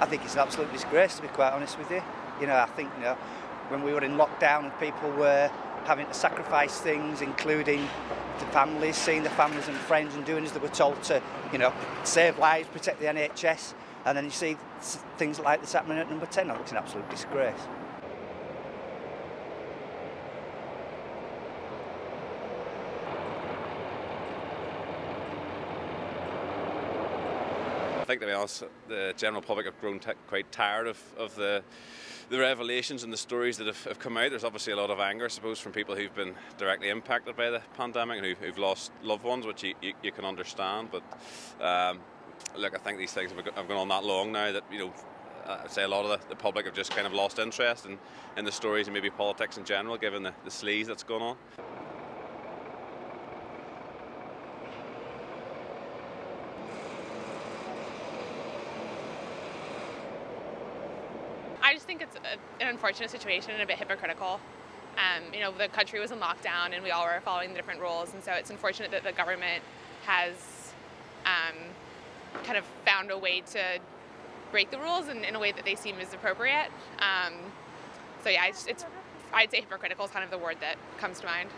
I think it's an absolute disgrace to be quite honest with you. You know, I think you know when we were in lockdown people were having to sacrifice things, including the families, seeing the families and friends and doing as they were told to, you know, save lives, protect the NHS. And then you see things like this happening at number 10. I it's an absolute disgrace. Think, to be honest, the general public have grown quite tired of, of the the revelations and the stories that have, have, come out. There's obviously a lot of anger, I suppose, from people who've been directly impacted by the pandemic and who, have lost loved ones, which you, you, you can understand. But um, look, I think these things have, gone on that long now that you know I'd say a lot of the, the, public have just kind of lost interest in, in the stories and maybe politics in general, given the, the sleaze that's gone on. I just think it's a, an unfortunate situation and a bit hypocritical. Um, you know, the country was in lockdown and we all were following the different rules, and so it's unfortunate that the government has um, kind of found a way to break the rules in, in a way that they seem is appropriate. Um, so yeah, it's, it's I'd say hypocritical is kind of the word that comes to mind.